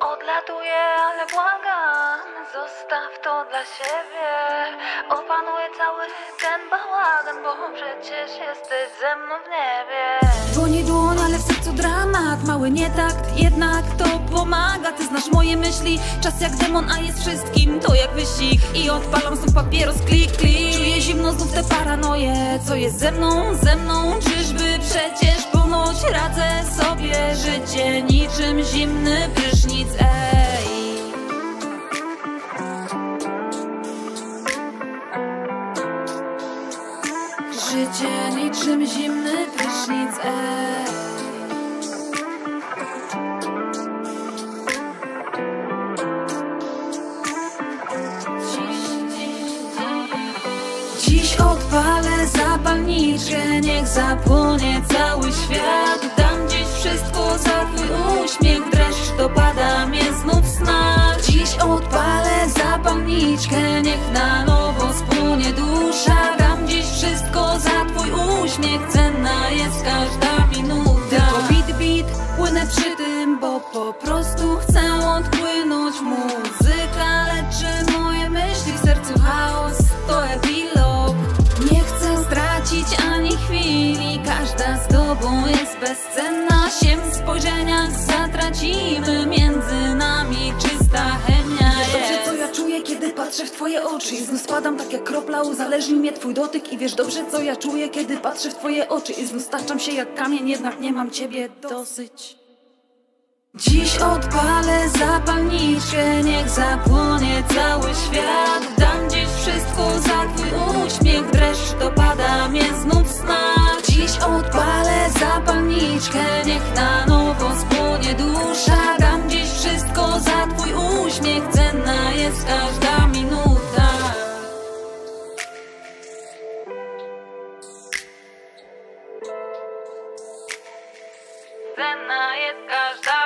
Odlatuję, ale błagam, zostaw to dla siebie. Opanuję cały ten bałagan, bo przecież jesteś ze mną w niebie. Sercu dramat Mały nietakt, jednak to pomaga. Ty znasz moje myśli, czas jak demon, a jest wszystkim To jak wyścig. I odpalam znów papieros klik, klik. Czuję zimno znów te paranoje. Co jest ze mną, ze mną? Czyżby przecież ponoć radzę sobie? Życie niczym zimny prysznic, ej. Życie niczym zimny prysznic, ej zapalniczkę, niech zapłonie cały świat. Dam dziś wszystko za twój uśmiech, dreszcz dopada mnie znów sna Dziś odpalę zapalniczkę, niech na nowo spłonie dusza. Dam dziś wszystko za twój uśmiech, cenna jest każda minuta. Tylko bit, bit, płynę przy tym, bo po prostu chcę odpłynąć Muzyka leczy bezcenna Siem w spojrzeniach zatracimy, między nami czysta chemia Dobrze co ja czuję, kiedy patrzę w twoje oczy? I znów spadam tak jak kropla, uzależnił mnie twój dotyk I wiesz dobrze co ja czuję, kiedy patrzę w twoje oczy. I znów staczam się jak kamień, jednak nie mam ciebie dosyć. Dziś odpalę zapalniczkę, niech zapłonie cały zapalniczkę, niech na nowo spłonie dusza. Dam dziś wszystko za twój uśmiech, cenna jest każda minuta. Cenna jest każda